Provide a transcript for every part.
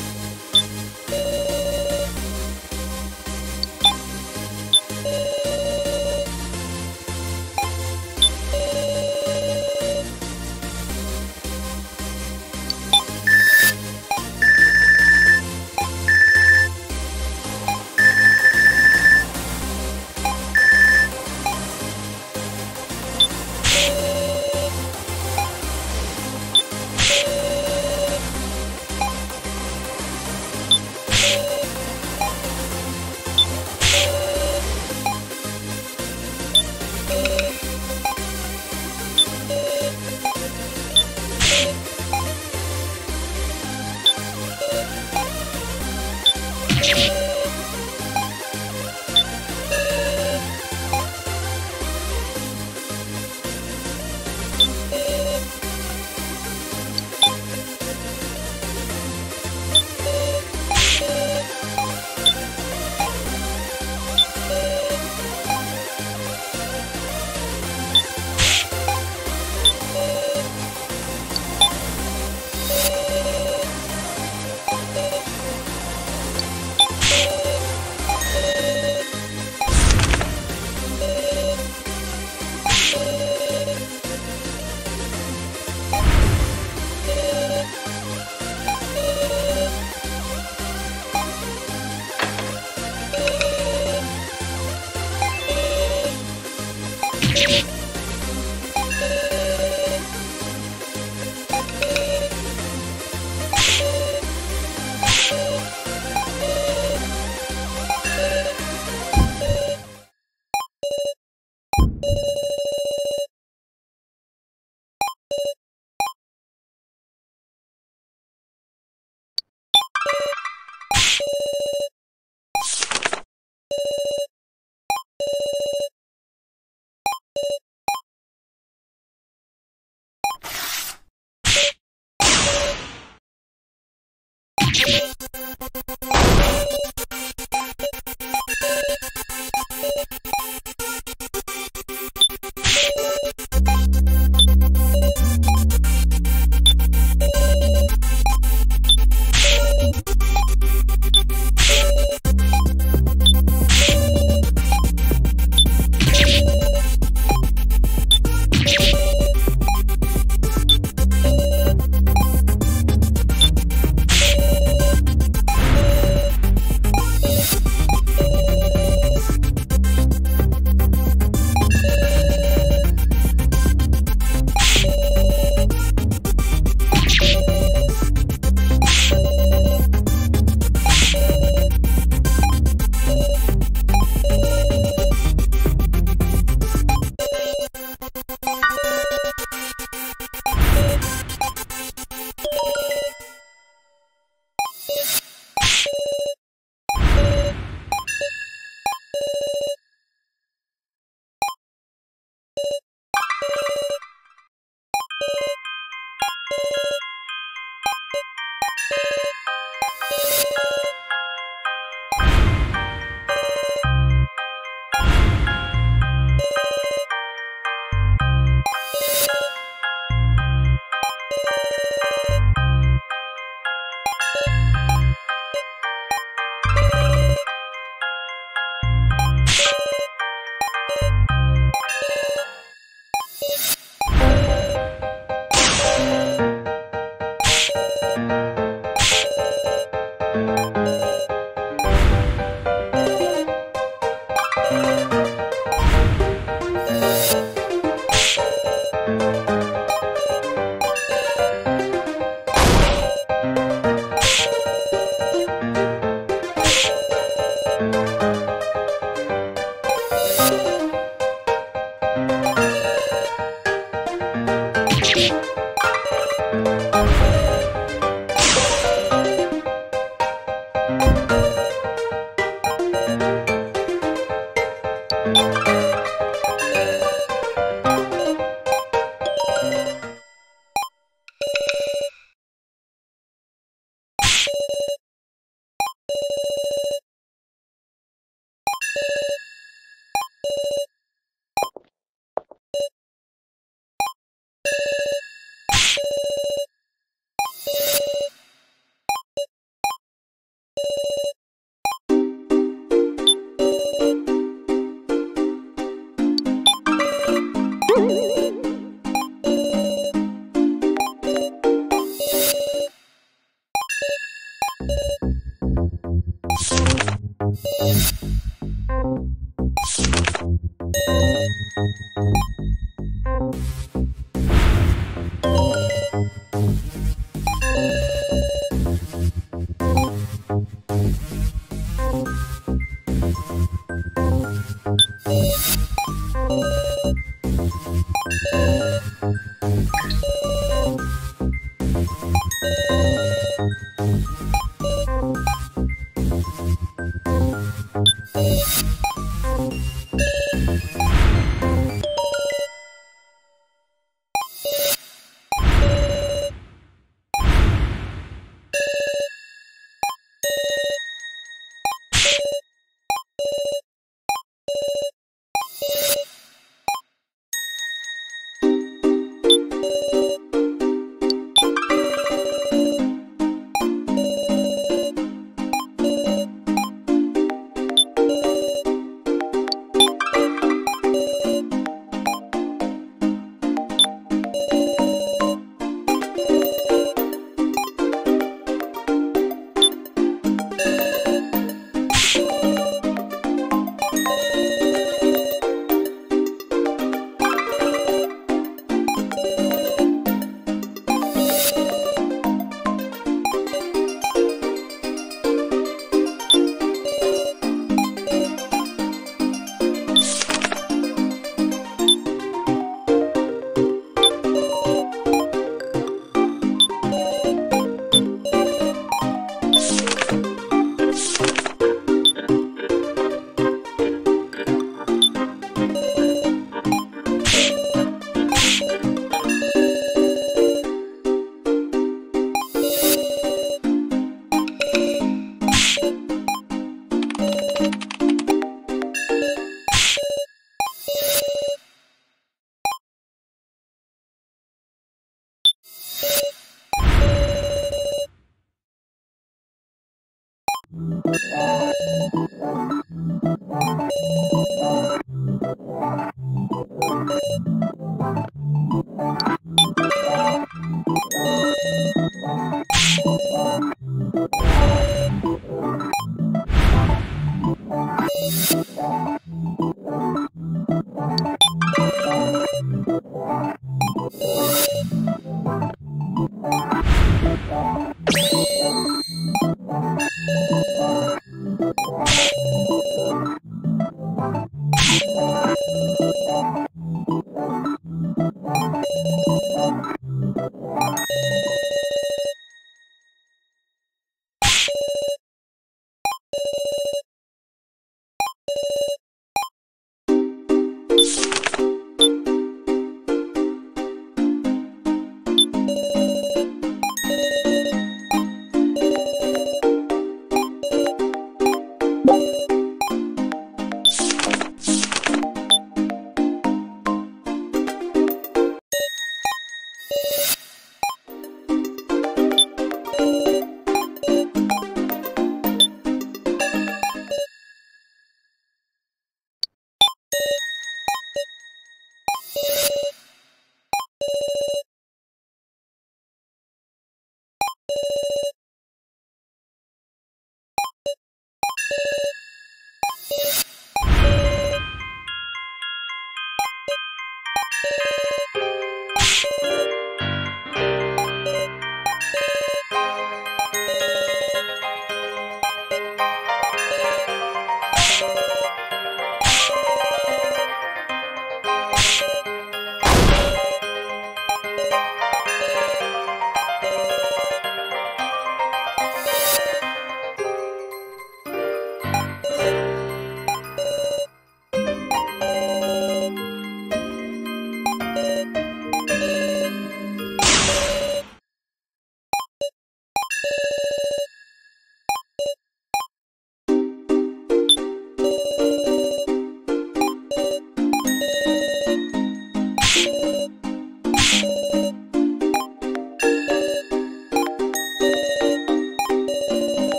Yeah.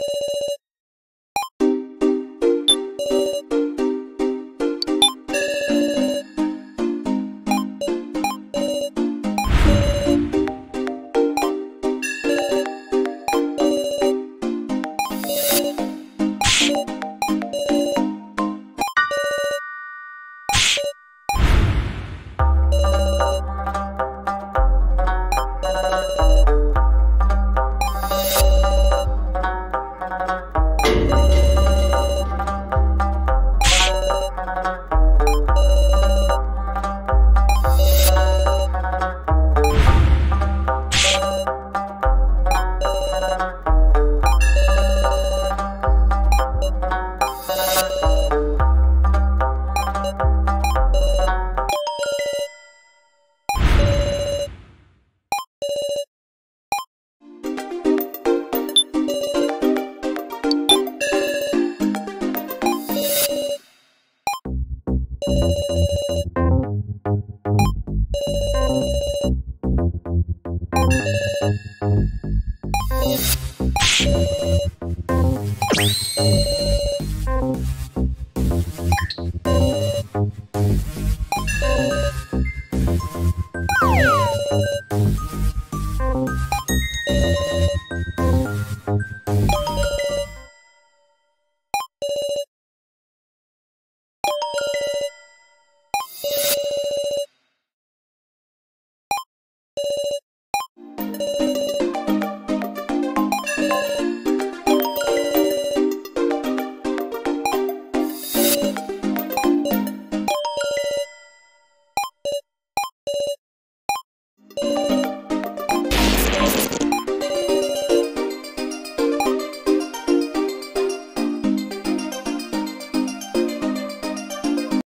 you Woo!